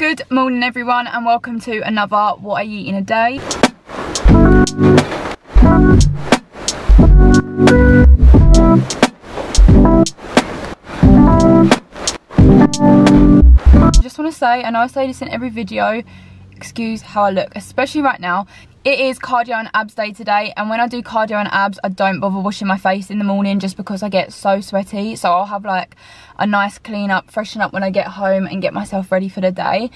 Good morning everyone and welcome to another What I Eat in a Day. I just want to say, I know I say this in every video, excuse how I look, especially right now. It is cardio and abs day today and when I do cardio and abs I don't bother washing my face in the morning just because I get so sweaty so I'll have like a nice clean up, freshen up when I get home and get myself ready for the day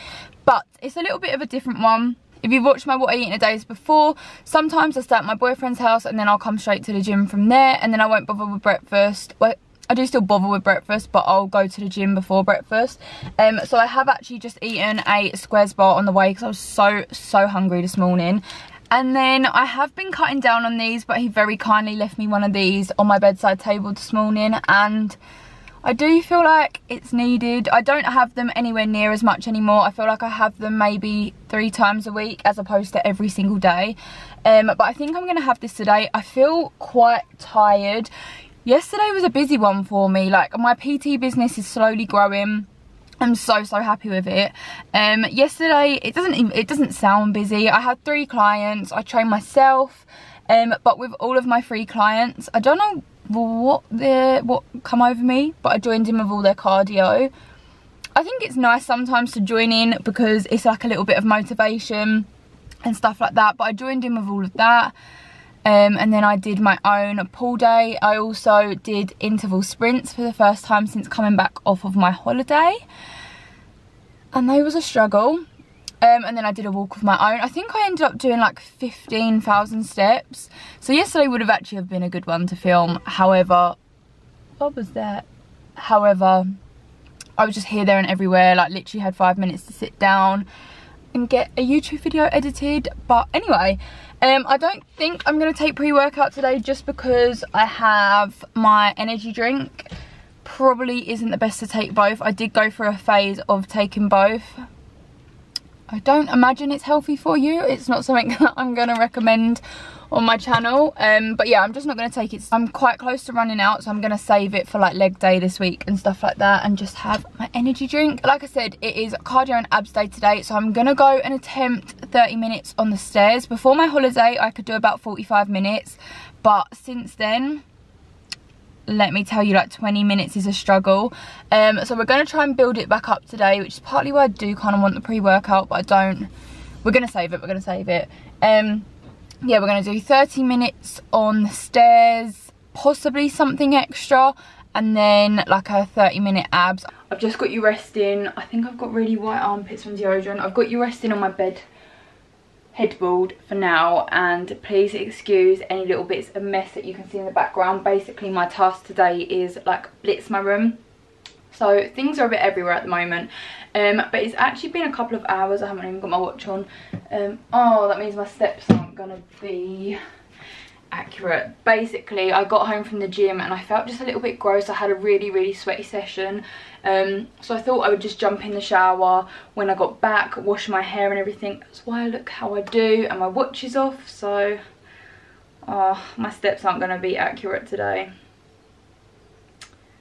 but it's a little bit of a different one if you've watched my What I Eat in a Days before, sometimes I start at my boyfriend's house and then I'll come straight to the gym from there and then I won't bother with breakfast. Well, I do still bother with breakfast, but I'll go to the gym before breakfast. Um, so I have actually just eaten a squares bar on the way because I was so, so hungry this morning. And then I have been cutting down on these, but he very kindly left me one of these on my bedside table this morning. And I do feel like it's needed. I don't have them anywhere near as much anymore. I feel like I have them maybe three times a week as opposed to every single day. Um, but I think I'm going to have this today. I feel quite tired. Yesterday was a busy one for me. Like my PT business is slowly growing. I'm so so happy with it. Um, yesterday it doesn't it doesn't sound busy. I had three clients. I trained myself, um, but with all of my free clients, I don't know what they what come over me, but I joined in with all their cardio. I think it's nice sometimes to join in because it's like a little bit of motivation and stuff like that. But I joined in with all of that. Um, and then I did my own pull day. I also did interval sprints for the first time since coming back off of my holiday. And they was a struggle. Um, and then I did a walk of my own. I think I ended up doing like 15,000 steps. So yesterday would have actually have been a good one to film. However, what was that? However, I was just here, there and everywhere. Like literally had five minutes to sit down and get a YouTube video edited. But anyway, um, I don't think I'm going to take pre-workout today just because I have my energy drink. Probably isn't the best to take both. I did go through a phase of taking both. I don't imagine it's healthy for you. It's not something that I'm going to recommend on my channel. Um, but yeah i'm just not going to take it. I'm quite close to running out so i'm going to save it for like leg day this week and stuff like that and just have my energy drink. Like i said it is cardio and abs day today so i'm going to go and attempt 30 minutes on the stairs. Before my holiday i could do about 45 minutes but since then let me tell you like 20 minutes is a struggle um, so we're going to try and build it back up today which is partly why i do kind of want the pre-workout but i don't we're going to save it we're going to save it um, yeah, we're going to do 30 minutes on the stairs, possibly something extra, and then like a 30 minute abs. I've just got you resting. I think I've got really white armpits from deodorant. I've got you resting on my bed headboard for now and please excuse any little bits of mess that you can see in the background. Basically my task today is like blitz my room. So things are a bit everywhere at the moment um, but it's actually been a couple of hours. I haven't even got my watch on. Um, oh that means my steps aren't gonna be accurate. Basically i got home from the gym and i felt just a little bit gross. I had a really really sweaty session. Um, so i thought i would just jump in the shower. When i got back wash my hair and everything that's why i look how i do and my watch is off so oh, my steps aren't going to be accurate today.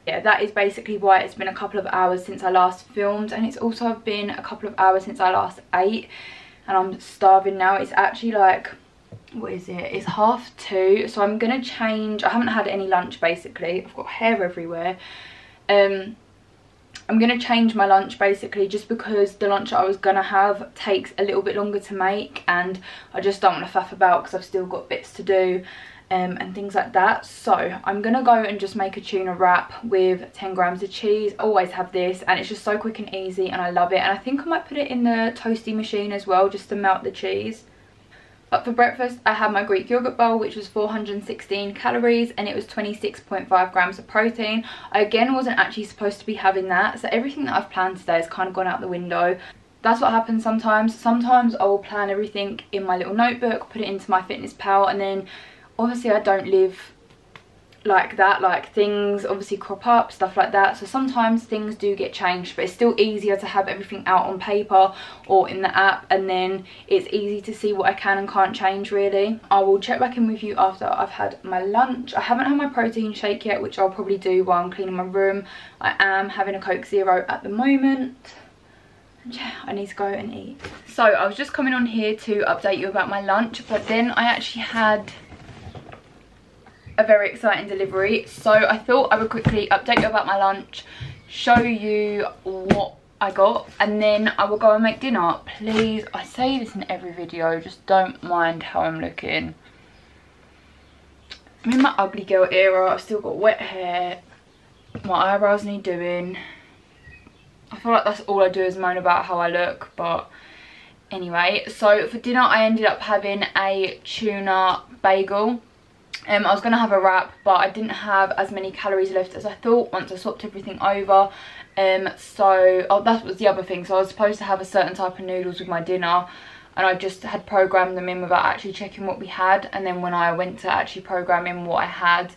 Yeah that is basically why it's been a couple of hours since I last filmed and it's also been a couple of hours since I last ate and I'm starving now. It's actually like what is it it's half two so I'm gonna change I haven't had any lunch basically I've got hair everywhere um I'm gonna change my lunch basically just because the lunch I was gonna have takes a little bit longer to make and I just don't want to faff about because I've still got bits to do um, and things like that. So I'm to go and just make a tuna wrap with 10 grams of cheese. Always have this and it's just so quick and easy and I love it. And I think I might put it in the toasty machine as well just to melt the cheese. But for breakfast, I had my Greek yogurt bowl, which was 416 calories and it was 26.5 grams of protein. I again wasn't actually supposed to be having that. So everything that I've planned today has kind of gone out the window. That's what happens sometimes. Sometimes I will plan everything in my little notebook, put it into MyFitnessPal and then obviously I don't live like that like things obviously crop up stuff like that. So sometimes things do get changed but it's still easier to have everything out on paper or in the app and then it's easy to see what I can and can't change really. I will check back in with you after I've had my lunch. I haven't had my protein shake yet which I'll probably do while I'm cleaning my room. I am having a coke zero at the moment. Yeah, I need to go and eat. So I was just coming on here to update you about my lunch, but then I actually had a very exciting delivery. So I thought I would quickly update you about my lunch, show you what I got, and then I will go and make dinner. Please, I say this in every video, just don't mind how I'm looking. I'm in my ugly girl era, I've still got wet hair, my eyebrows need doing. I feel like that's all I do is moan about how I look, but anyway. So for dinner I ended up having a tuna bagel. Um, I was going to have a wrap, but I didn't have as many calories left as I thought once I swapped everything over. Um, so, oh, that was the other thing. So I was supposed to have a certain type of noodles with my dinner and I just had programmed them in without actually checking what we had. And then when I went to actually program in what I had,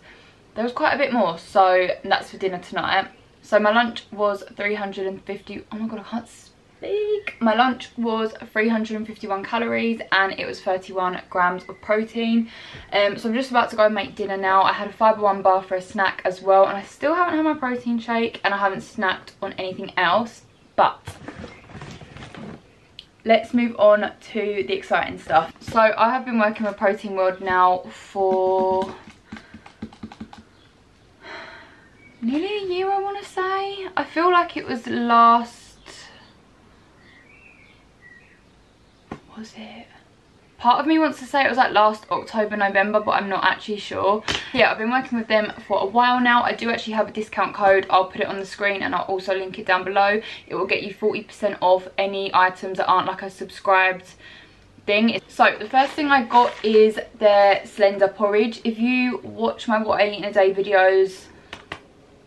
there was quite a bit more. So that's for dinner tonight. So my lunch was 350, oh my god, I can't speak. My lunch was 351 calories and it was 31 grams of protein. Um, so I'm just about to go and make dinner now. I had a fibre one bar for a snack as well and I still haven't had my protein shake and I haven't snacked on anything else. But let's move on to the exciting stuff. So I have been working with Protein World now for nearly a year I want to say. I feel like it was last, was it? Part of me wants to say it was like last October, November, but I'm not actually sure. Yeah, I've been working with them for a while now. I do actually have a discount code. I'll put it on the screen and I'll also link it down below. It will get you 40% off any items that aren't like a subscribed thing. So the first thing I got is their Slender porridge. If you watch my What I Eat in a Day videos,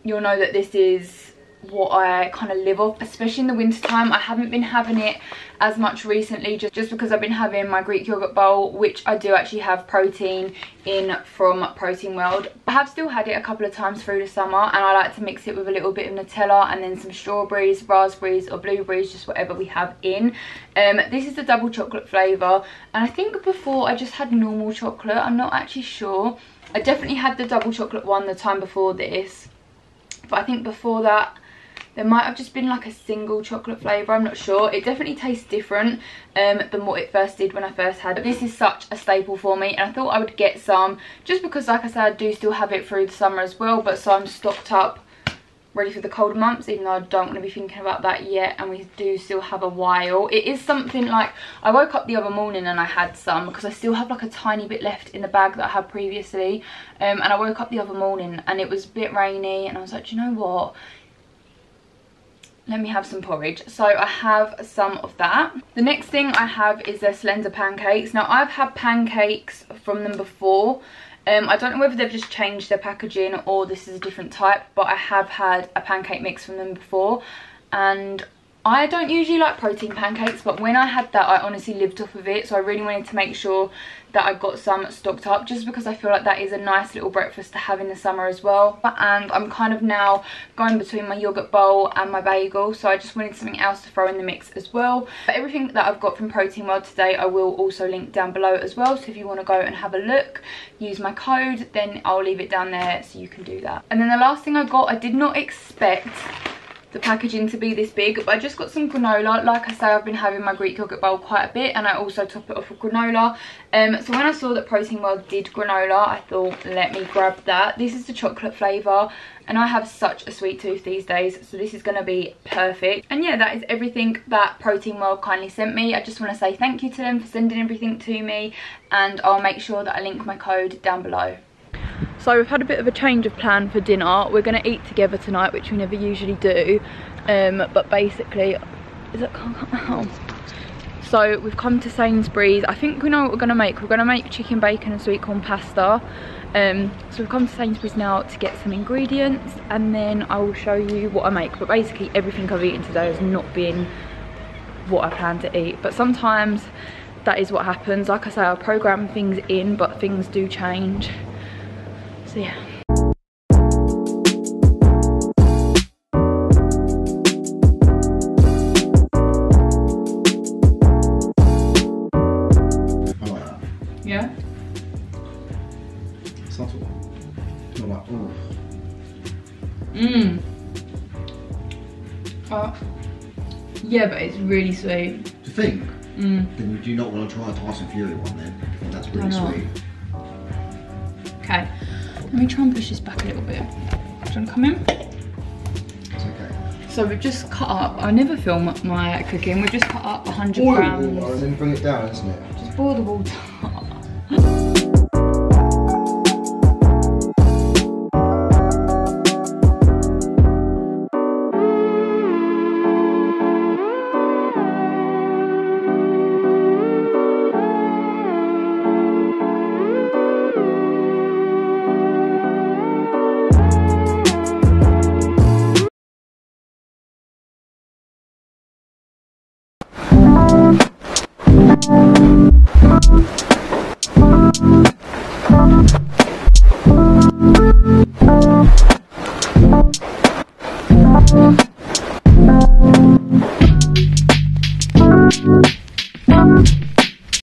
you'll know that this is what I kind of live off, especially in the winter time. I haven't been having it as much recently just, just because I've been having my Greek yogurt bowl, which I do actually have protein in from Protein World. I have still had it a couple of times through the summer and I like to mix it with a little bit of Nutella and then some strawberries, raspberries or blueberries, just whatever we have in. Um, this is the double chocolate flavour and I think before I just had normal chocolate, I'm not actually sure. I definitely had the double chocolate one the time before this but I think before that there might have just been like a single chocolate flavour, I'm not sure. It definitely tastes different um, than what it first did when I first had it. This is such a staple for me and I thought I would get some just because like I said I do still have it through the summer as well but so I'm stocked up ready for the cold months even though I don't want to be thinking about that yet and we do still have a while. It is something like I woke up the other morning and I had some because I still have like a tiny bit left in the bag that I had previously um, and I woke up the other morning and it was a bit rainy and I was like you know what let me have some porridge. So i have some of that. The next thing i have is their slender pancakes. Now i've had pancakes from them before. Um, I don't know whether they've just changed their packaging or this is a different type, but I have had a pancake mix from them before. And I don't usually like protein pancakes, but when I had that, I honestly lived off of it. So I really wanted to make sure that I got some stocked up just because I feel like that is a nice little breakfast to have in the summer as well. And I'm kind of now going between my yogurt bowl and my bagel. So I just wanted something else to throw in the mix as well. But everything that I've got from Protein World today, I will also link down below as well. So if you want to go and have a look, use my code, then I'll leave it down there so you can do that. And then the last thing I got, I did not expect the packaging to be this big but I just got some granola. Like I say I've been having my Greek yogurt bowl quite a bit and I also top it off with granola. Um, so when I saw that Protein World did granola I thought let me grab that. This is the chocolate flavour and I have such a sweet tooth these days so this is going to be perfect. And yeah that is everything that Protein World kindly sent me. I just want to say thank you to them for sending everything to me and I'll make sure that I link my code down below so we've had a bit of a change of plan for dinner. We're going to eat together tonight, which we never usually do. Um, but basically, is it can't come out? So we've come to Sainsbury's. I think we know what we're going to make. We're going to make chicken bacon and sweet corn pasta. Um, so we've come to Sainsbury's now to get some ingredients and then I will show you what I make. But basically everything I've eaten today has not been what I plan to eat. But sometimes that is what happens. Like I say, I program things in, but things do change. So yeah. Yeah? Subtle. Not like, oh. Mmm. Yeah, but it's really sweet. Do you think? Mm. Then you do not want to try a Tyson Fury one then. I think that's really sweet. Okay, let me try and push this back a little bit. Do you want to come in? It's okay. So we've just cut up, I never film my cooking, we've just cut up 100 Boil grams. water and then bring it down, isn't it? Just boil the water.